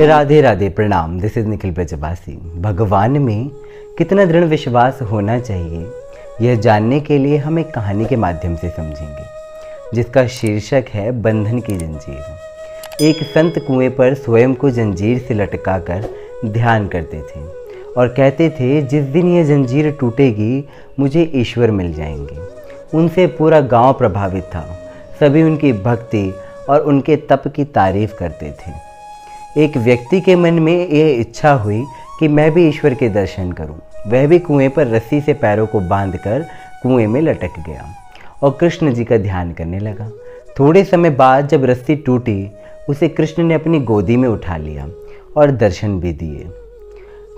राधे राधे प्रणाम। This is Nikhil ब्रजवासी भगवान में कितना दृढ़ विश्वास होना चाहिए, यह जानने के लिए हम एक कहानी के माध्यम से समझेंगे, जिसका शीर्षक है बंधन की जंजीर। एक संत कुएँ पर स्वयं को जंजीर से लटका कर ध्यान करते थे और कहते थे, जिस दिन यह जंजीर टूटेगी, मुझे ईश्वर मिल जाएँगे। उनसे पूरा गाँव प्रभावित था। सभी उनकी भक्ति और उनके तप की तारीफ़ करते थे। एक व्यक्ति के मन में यह इच्छा हुई कि मैं भी ईश्वर के दर्शन करूँ। वह भी कुएँ पर रस्सी से पैरों को बांधकर कुएँ में लटक गया और कृष्ण जी का ध्यान करने लगा। थोड़े समय बाद जब रस्सी टूटी, उसे कृष्ण ने अपनी गोदी में उठा लिया और दर्शन भी दिए।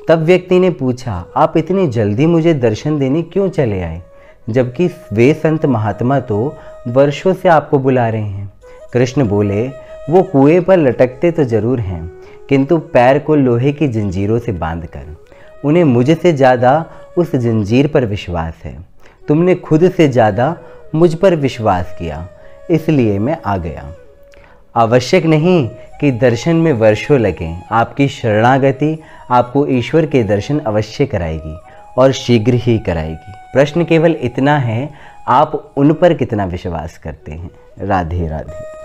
तब व्यक्ति ने पूछा, आप इतनी जल्दी मुझे दर्शन देने क्यों चले आए? जबकि वे संत महात्मा तो वर्षों से आपको बुला रहे हैं। कृष्ण बोले वो कुएँ पर लटकते तो ज़रूर हैं, किंतु पैर को लोहे की जंजीरों से बांधकर। उन्हें मुझसे ज़्यादा उस जंजीर पर विश्वास है। तुमने खुद से ज़्यादा मुझ पर विश्वास किया, इसलिए मैं आ गया। आवश्यक नहीं कि दर्शन में वर्षों लगें, आपकी शरणागति आपको ईश्वर के दर्शन अवश्य कराएगी और शीघ्र ही कराएगी। प्रश्न केवल इतना है, आप उन पर कितना विश्वास करते हैं? राधे राधे।